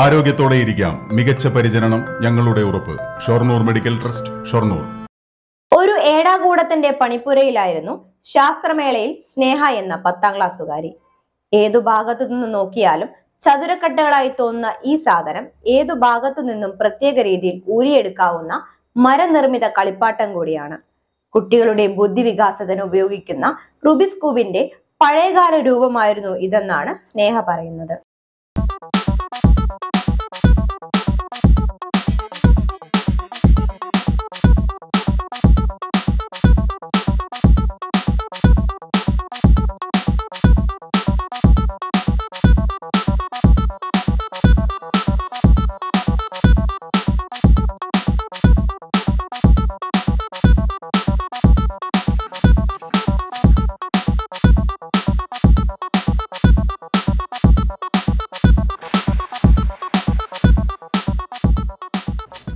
ആരോഗ്യത്തോടെ ഇരിക്കാം. മികച്ച പരിചരണം ഞങ്ങളുടെ ഉറപ്പ്. Shoranur medical trust Shoranur. ഒരു ഏടാകൂടത്തിന്റെ പണിപ്പുരയിലായിരുന്നു ശാസ്ത്രമേളയിൽ സ്നേഹ എന്ന പത്താം ക്ലാസ്സുകാരി ഏതു ഭാഗത്തു നിന്ന് നോക്കിയാലും ചതുരക്കട്ടകളായി തോന്നുന്ന ഈ സാധനം ഏതു ഭാഗത്തു നിന്നും പ്രത്യേക രീതിയിൽ ഊരിയെടുക്കാവുന്ന മരനിർമ്മിത കളിപ്പാട്ടം കൂടിയാണ്. കുട്ടികളുടെ ബുദ്ധിവികാസത്തിന് ഉപയോഗിക്കുന്ന റുബിസ് ക്യൂബിന്റെ പഴയകാല രൂപമായിരുന്നു ഇതെന്നാണ് സ്നേഹ പറയുന്നത്.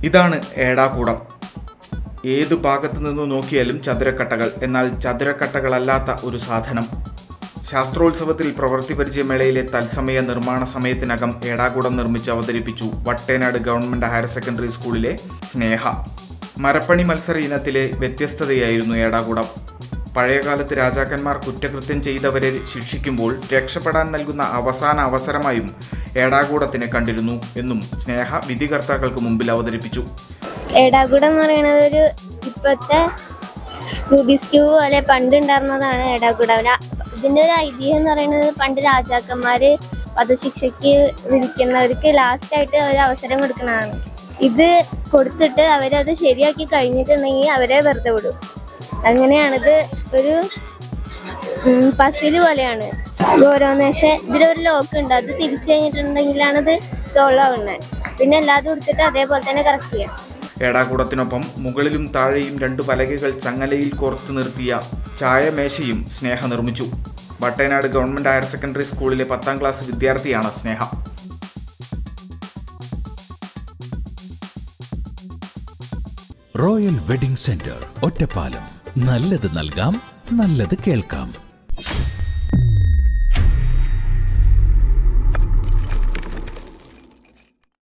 ഇതാണ് ഏടാകൂടം. ഏതു ഭാഗത്തു നിന്ന് നോക്കിയാലും ചതുരക്കട്ടകൾ എന്നാൽ ചതുരക്കട്ടകളല്ലാത്ത ഒരു സാധനം. ശാസ്ത്രോത്സവത്തിൽ പ്രവൃത്തി പരിചയമേളയിലെ തത്സമയ നിർമ്മാണ സമയത്തിനകം ഏടാകൂടം നിർമ്മിച്ച് അവതരിപ്പിച്ചു വട്ടേനാട് ഗവൺമെന്റ് ഹയർ സെക്കൻഡറി സ്കൂളിലെ സ്നേഹ. മരപ്പണി മത്സര ഇനത്തിലെ വ്യത്യസ്തതയായിരുന്നു ഏടാകൂടം. പഴയകാലത്ത് രാജാക്കന്മാർ കുറ്റകൃത്യം ചെയ്തവരെ ശിക്ഷിക്കുമ്പോൾ രക്ഷപ്പെടാൻ നൽകുന്ന അവസാന അവസരമായും ഏടാകൂടത്തിനെ കണ്ടിരുന്നു എന്നും സ്നേഹ വിധികർത്താക്കൾക്ക് മുമ്പിൽ അവതരിപ്പിച്ചു. ഏടാകുടം എന്ന് പറയുന്നത് ഒരു ഇപ്പോഴത്തെ റൂബിസ് ക്യൂ പോലെ പണ്ട് ഉണ്ടായിരുന്നതാണ് ഇതിന്റെ ഒരു ഐതിഹ്യം എന്ന് പറയുന്നത് പണ്ട് രാജാക്കന്മാർ വധശിക്ഷയ്ക്ക് വിധിക്കുന്നവർക്ക് ലാസ്റ്റായിട്ട് ഒരു അവസരം കൊടുക്കുന്നതാണ്. ഇത് കൊടുത്തിട്ട് അവരത് ശരിയാക്കി കഴിഞ്ഞിട്ടുണ്ടെങ്കിൽ അവരെ വെറുതെ വിടും. അങ്ങനെയാണിത് ഒരു പസിൽ പോലെയാണ്. ഓരോന്ന് പക്ഷെ ഇതിലൊരു ലോക്ക് ഉണ്ട്. അത് തിരിച്ചു കഴിഞ്ഞിട്ടുണ്ടെങ്കിലാണ് ഇത് സോൾവ് ആവുന്നത്. പിന്നെ എല്ലാതും എടുത്തിട്ട് അതേപോലെ തന്നെ കറക്റ്റ് ചെയ്യാം. ഏടാകൂടത്തിനൊപ്പം മുകളിലും താഴെയും രണ്ട് പലകകൾ ചങ്ങലയിൽ കോർത്തു നിർത്തിയ ചായമേശയും സ്നേഹ നിർമ്മിച്ചു. വട്ടേനാട് ഗവൺമെന്റ് ഹയർ സെക്കൻഡറി സ്കൂളിലെ പത്താം ക്ലാസ് വിദ്യാർത്ഥിയാണ് Sneha. Royal wedding centre Ottapalam. നല്ലത് നൽകാം നല്ലത് കേൾക്കാം.